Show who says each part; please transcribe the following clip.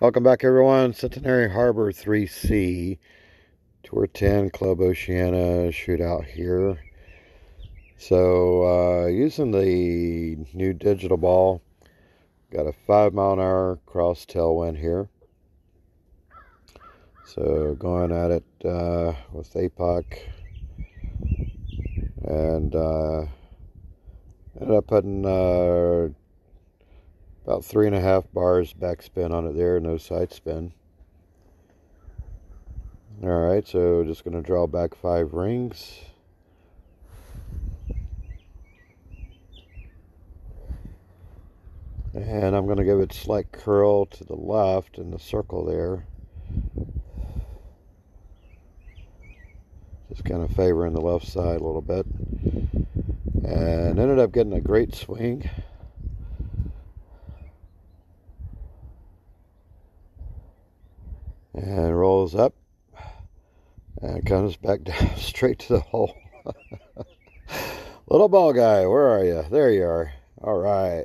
Speaker 1: Welcome back, everyone. Centenary Harbor 3C, Tour 10, Club Oceania shootout here. So, uh, using the new digital ball, got a 5 mile an hour cross tailwind here. So, going at it uh, with APOC and uh, ended up putting uh, about three and a half bars backspin on it there, no side spin. Alright, so just going to draw back five rings. And I'm going to give it a slight curl to the left in the circle there. Just kind of favoring the left side a little bit. And ended up getting a great swing. And rolls up and comes back down straight to the hole. Little ball guy, where are you? There you are. All right.